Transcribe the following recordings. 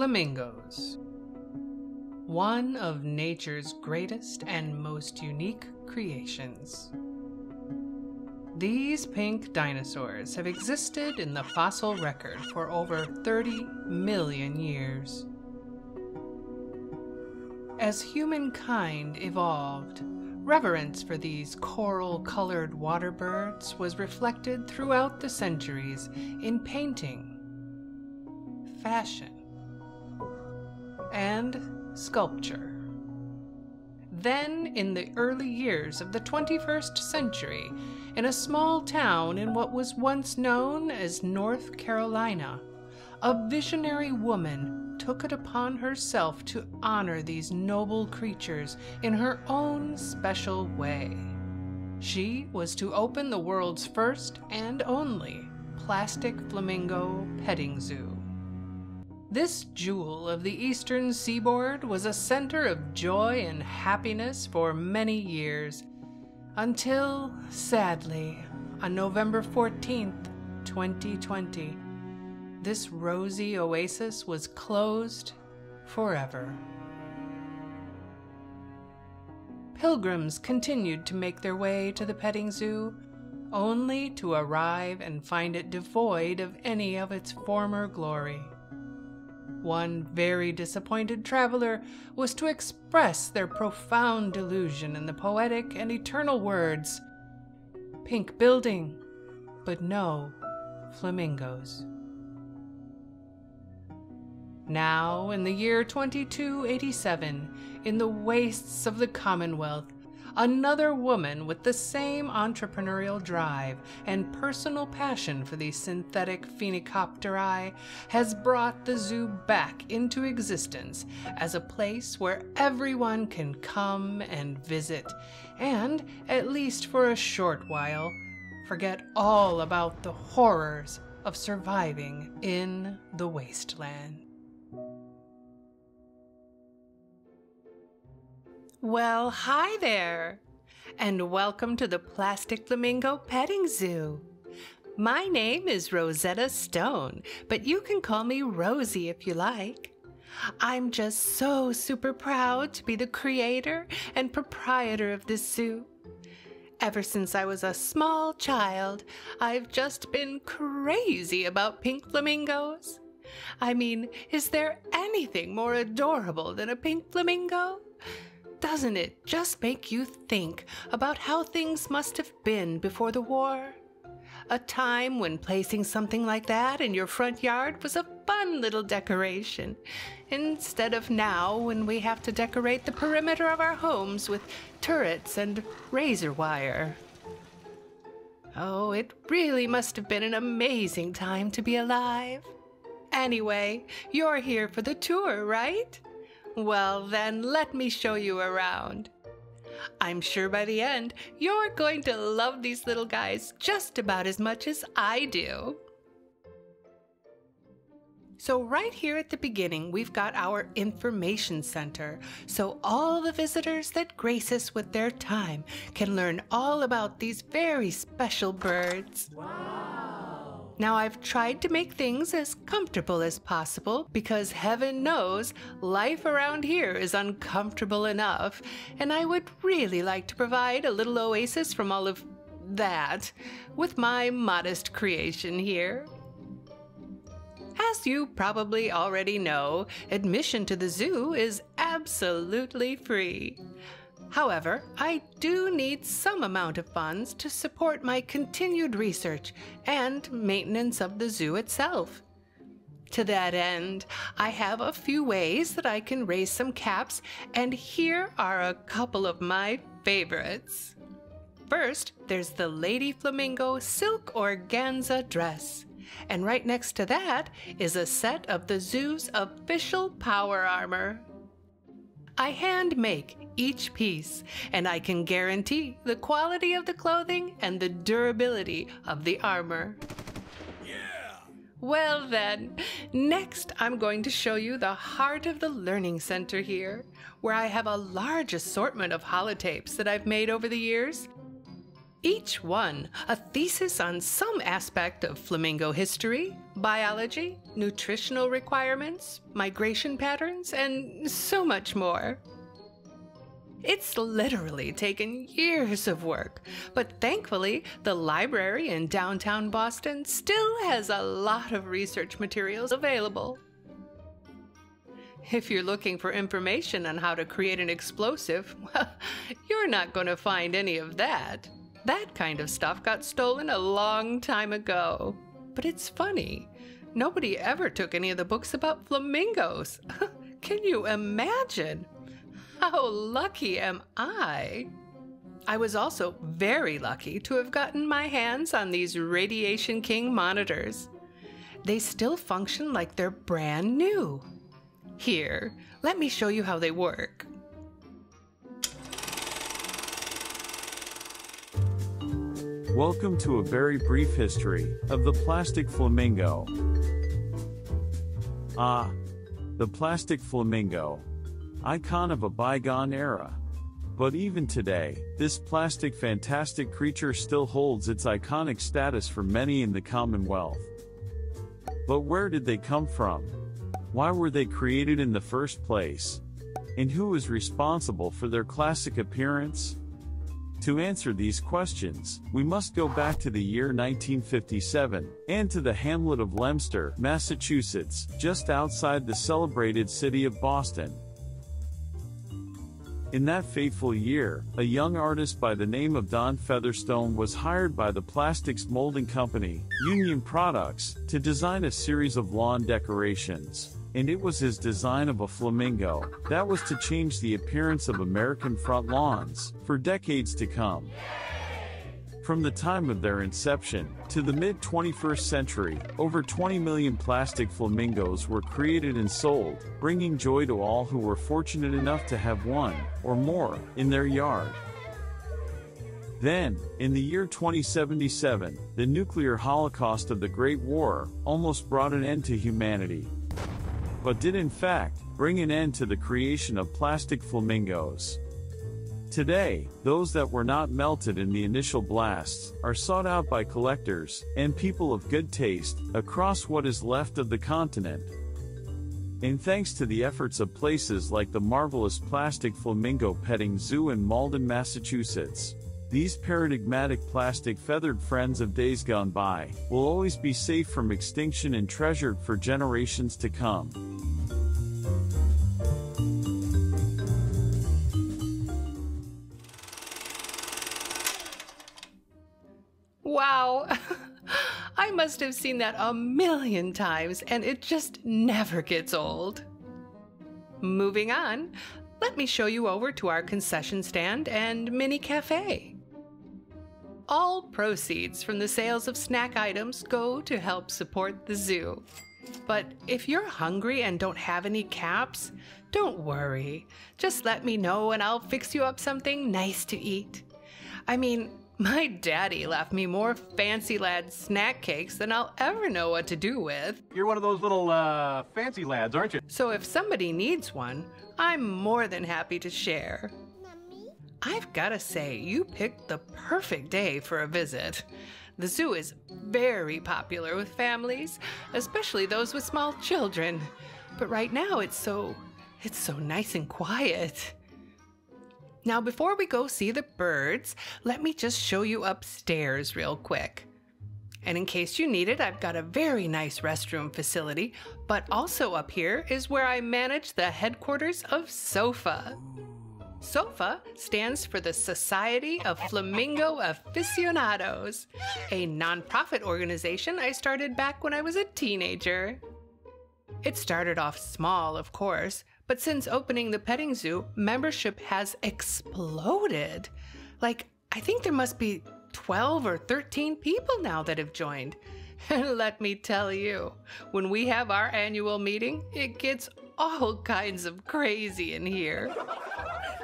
Flamingos. One of nature's greatest and most unique creations. These pink dinosaurs have existed in the fossil record for over 30 million years. As humankind evolved, reverence for these coral colored water birds was reflected throughout the centuries in painting, fashion, and sculpture. Then, in the early years of the 21st century, in a small town in what was once known as North Carolina, a visionary woman took it upon herself to honor these noble creatures in her own special way. She was to open the world's first and only plastic flamingo petting zoo. This jewel of the eastern seaboard was a center of joy and happiness for many years, until, sadly, on November 14th, 2020, this rosy oasis was closed forever. Pilgrims continued to make their way to the petting zoo, only to arrive and find it devoid of any of its former glory. One very disappointed traveler was to express their profound delusion in the poetic and eternal words Pink building, but no flamingos. Now, in the year 2287, in the wastes of the Commonwealth, another woman with the same entrepreneurial drive and personal passion for the synthetic phoenicopteri has brought the zoo back into existence as a place where everyone can come and visit, and, at least for a short while, forget all about the horrors of surviving in the wasteland. Well, hi there, and welcome to the Plastic Flamingo Petting Zoo. My name is Rosetta Stone, but you can call me Rosie if you like. I'm just so super proud to be the creator and proprietor of this zoo. Ever since I was a small child, I've just been crazy about pink flamingos. I mean, is there anything more adorable than a pink flamingo? Doesn't it just make you think about how things must have been before the war? A time when placing something like that in your front yard was a fun little decoration, instead of now when we have to decorate the perimeter of our homes with turrets and razor wire. Oh, it really must have been an amazing time to be alive. Anyway, you're here for the tour, right? Well, then, let me show you around. I'm sure by the end, you're going to love these little guys just about as much as I do. So right here at the beginning, we've got our information center. So all the visitors that grace us with their time can learn all about these very special birds. Wow. Now, I've tried to make things as comfortable as possible because heaven knows life around here is uncomfortable enough, and I would really like to provide a little oasis from all of that with my modest creation here. As you probably already know, admission to the zoo is absolutely free. However, I do need some amount of funds to support my continued research and maintenance of the zoo itself. To that end, I have a few ways that I can raise some caps, and here are a couple of my favorites. First, there's the Lady Flamingo Silk Organza dress. And right next to that is a set of the zoo's official power armor. I hand make each piece, and I can guarantee the quality of the clothing and the durability of the armor. Yeah! Well then, next I'm going to show you the heart of the Learning Center here, where I have a large assortment of holotapes that I've made over the years. Each one a thesis on some aspect of flamingo history, biology, nutritional requirements, migration patterns, and so much more. It's literally taken years of work, but thankfully, the library in downtown Boston still has a lot of research materials available. If you're looking for information on how to create an explosive, well, you're not going to find any of that. That kind of stuff got stolen a long time ago. But it's funny. Nobody ever took any of the books about flamingos. Can you imagine? How lucky am I? I was also very lucky to have gotten my hands on these Radiation King monitors. They still function like they're brand new. Here, let me show you how they work. Welcome to a very brief history of the plastic flamingo. Ah, the plastic flamingo, icon of a bygone era. But even today, this plastic fantastic creature still holds its iconic status for many in the Commonwealth. But where did they come from? Why were they created in the first place? And who is responsible for their classic appearance? To answer these questions, we must go back to the year 1957 and to the hamlet of Leominster, Massachusetts, just outside the celebrated city of Boston. In that fateful year, a young artist by the name of Don Featherstone was hired by the plastics molding company, Union Products, to design a series of lawn decorations and it was his design of a flamingo that was to change the appearance of American front lawns for decades to come. From the time of their inception to the mid 21st century, over 20 million plastic flamingos were created and sold, bringing joy to all who were fortunate enough to have one or more in their yard. Then, in the year 2077, the nuclear holocaust of the Great War almost brought an end to humanity, but did in fact bring an end to the creation of plastic flamingos. Today, those that were not melted in the initial blasts are sought out by collectors and people of good taste across what is left of the continent. And thanks to the efforts of places like the marvelous Plastic Flamingo Petting Zoo in Malden, Massachusetts, these paradigmatic plastic feathered friends of days gone by will always be safe from extinction and treasured for generations to come. Wow! I must have seen that a million times and it just never gets old. Moving on, let me show you over to our concession stand and mini cafe. All proceeds from the sales of snack items go to help support the zoo. But if you're hungry and don't have any caps, don't worry. Just let me know and I'll fix you up something nice to eat. I mean, my daddy left me more fancy lad snack cakes than I'll ever know what to do with. You're one of those little, uh, fancy lads, aren't you? So if somebody needs one, I'm more than happy to share. I've gotta say, you picked the perfect day for a visit. The zoo is very popular with families, especially those with small children. But right now it's so it's so nice and quiet. Now before we go see the birds, let me just show you upstairs real quick. And in case you need it, I've got a very nice restroom facility, but also up here is where I manage the headquarters of SOFA. SOFA stands for the Society of Flamingo Aficionados, a nonprofit organization I started back when I was a teenager. It started off small, of course, but since opening the petting zoo, membership has exploded. Like, I think there must be 12 or 13 people now that have joined. And let me tell you, when we have our annual meeting, it gets all kinds of crazy in here.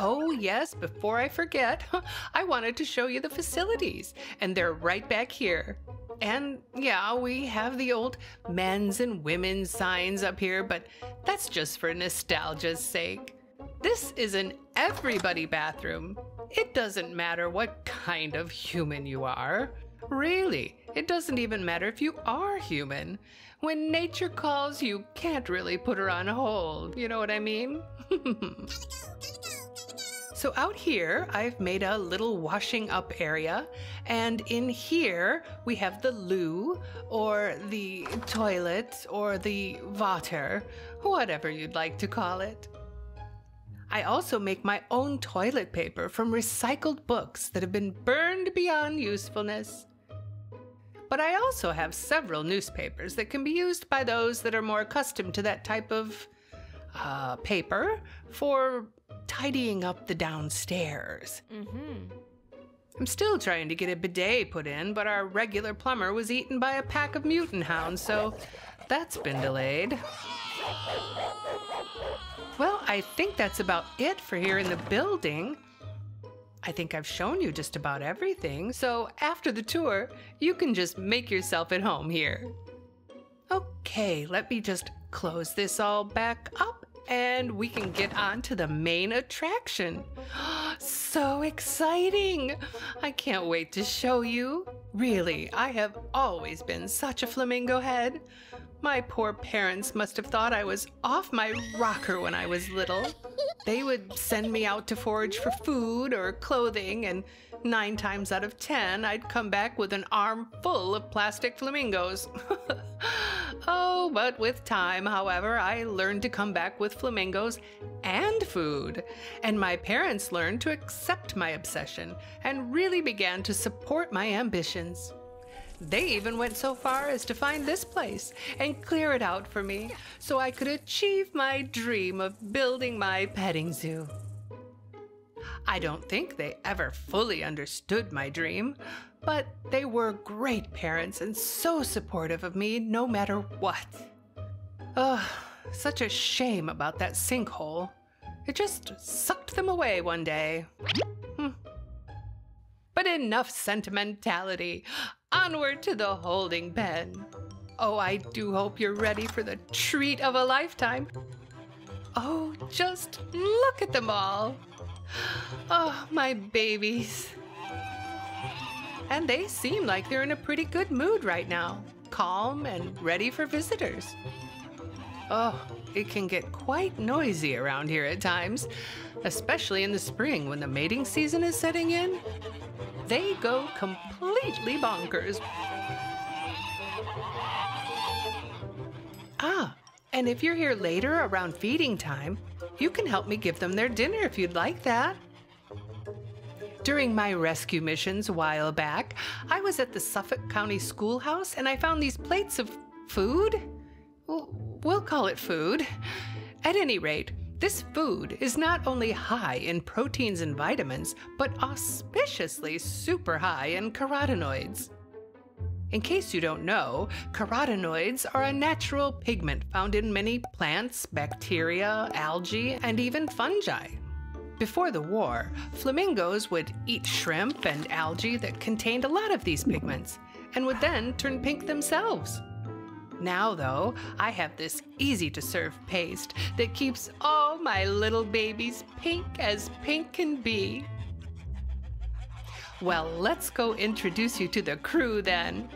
Oh, yes, before I forget, I wanted to show you the facilities, and they're right back here. And yeah, we have the old men's and women's signs up here, but that's just for nostalgia's sake. This is an everybody bathroom. It doesn't matter what kind of human you are. Really, it doesn't even matter if you are human. When nature calls, you can't really put her on hold. You know what I mean? So out here, I've made a little washing up area, and in here we have the loo, or the toilet, or the water, whatever you'd like to call it. I also make my own toilet paper from recycled books that have been burned beyond usefulness. But I also have several newspapers that can be used by those that are more accustomed to that type of uh, paper for tidying up the downstairs. Mm-hmm. I'm still trying to get a bidet put in, but our regular plumber was eaten by a pack of mutant hounds, so that's been delayed. Well, I think that's about it for here in the building. I think I've shown you just about everything, so after the tour, you can just make yourself at home here. Okay, let me just close this all back up and we can get on to the main attraction. so exciting! I can't wait to show you. Really, I have always been such a flamingo head. My poor parents must have thought I was off my rocker when I was little. They would send me out to forage for food or clothing, and nine times out of ten, I'd come back with an arm full of plastic flamingos. but with time, however, I learned to come back with flamingos and food. And my parents learned to accept my obsession and really began to support my ambitions. They even went so far as to find this place and clear it out for me so I could achieve my dream of building my petting zoo. I don't think they ever fully understood my dream, but they were great parents and so supportive of me no matter what. Ugh, such a shame about that sinkhole. It just sucked them away one day. Hmm. But enough sentimentality. Onward to the holding pen. Oh, I do hope you're ready for the treat of a lifetime. Oh, just look at them all. Oh, my babies. And they seem like they're in a pretty good mood right now, calm and ready for visitors. Oh, it can get quite noisy around here at times, especially in the spring when the mating season is setting in. They go completely bonkers. Ah, and if you're here later around feeding time, you can help me give them their dinner if you'd like that. During my rescue missions a while back, I was at the Suffolk County Schoolhouse and I found these plates of food. We'll call it food. At any rate, this food is not only high in proteins and vitamins, but auspiciously super high in carotenoids. In case you don't know, carotenoids are a natural pigment found in many plants, bacteria, algae, and even fungi. Before the war, flamingos would eat shrimp and algae that contained a lot of these pigments and would then turn pink themselves. Now, though, I have this easy to serve paste that keeps all my little babies pink as pink can be. Well, let's go introduce you to the crew then.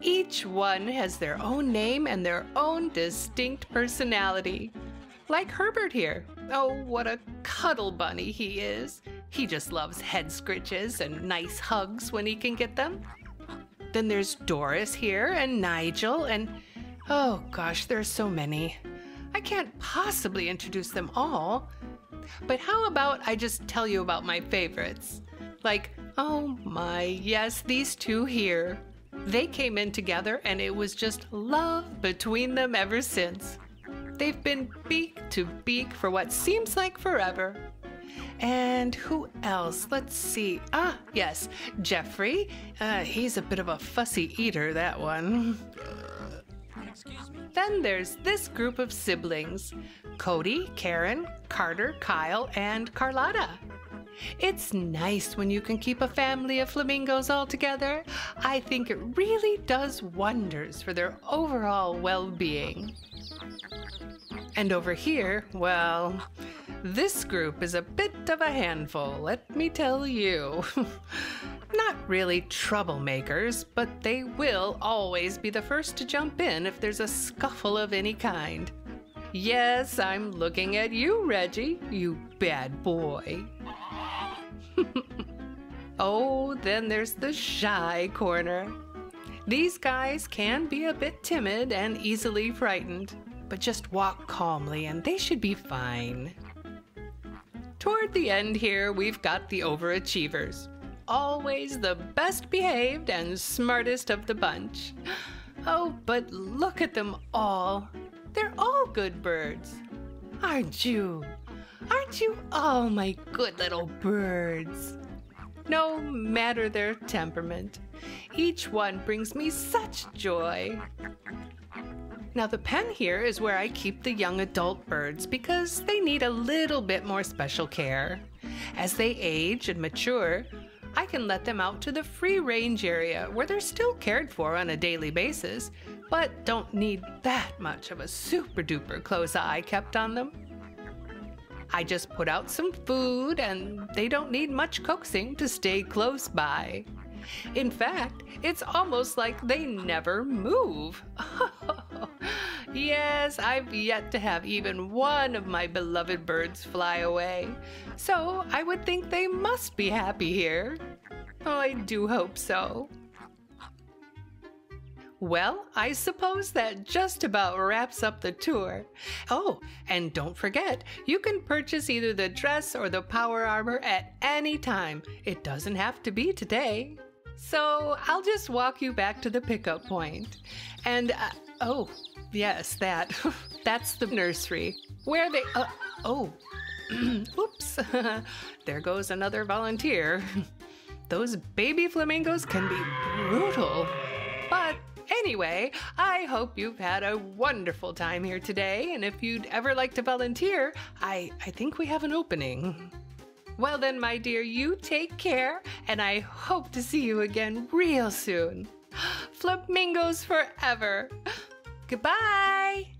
Each one has their own name and their own distinct personality. Like Herbert here. Oh, what a cuddle bunny he is. He just loves head scritches and nice hugs when he can get them. Then there's Doris here and Nigel and oh gosh, there's so many. I can't possibly introduce them all. But how about I just tell you about my favorites? Like Oh my, yes, these two here. They came in together and it was just love between them ever since. They've been beak to beak for what seems like forever. And who else? Let's see. Ah, yes, Jeffrey. Uh, he's a bit of a fussy eater, that one. Then there's this group of siblings Cody, Karen, Carter, Kyle, and Carlotta. It's nice when you can keep a family of flamingos all together. I think it really does wonders for their overall well being. And over here, well, this group is a bit of a handful, let me tell you. Not really troublemakers, but they will always be the first to jump in if there's a scuffle of any kind. Yes, I'm looking at you, Reggie, you bad boy. oh, then there's the shy corner. These guys can be a bit timid and easily frightened, but just walk calmly and they should be fine. Toward the end here, we've got the overachievers. Always the best behaved and smartest of the bunch. Oh, but look at them all. They're all good birds. Aren't you? Aren't you all my good little birds? No matter their temperament, each one brings me such joy. Now, the pen here is where I keep the young adult birds because they need a little bit more special care. As they age and mature, I can let them out to the free range area where they're still cared for on a daily basis, but don't need that much of a super duper close eye kept on them. I just put out some food and they don't need much coaxing to stay close by. In fact, it's almost like they never move. yes, I've yet to have even one of my beloved birds fly away. So I would think they must be happy here. Oh, I do hope so. Well, I suppose that just about wraps up the tour. Oh, and don't forget, you can purchase either the dress or the power armor at any time. It doesn't have to be today. So I'll just walk you back to the pickup point. And, uh, oh, yes, that. That's the nursery. Where they. Uh, oh, oops. there goes another volunteer. Those baby flamingos can be brutal. But anyway, I hope you've had a wonderful time here today. And if you'd ever like to volunteer, I, I think we have an opening. Well, then, my dear, you take care, and I hope to see you again real soon. Flamingos forever. Goodbye.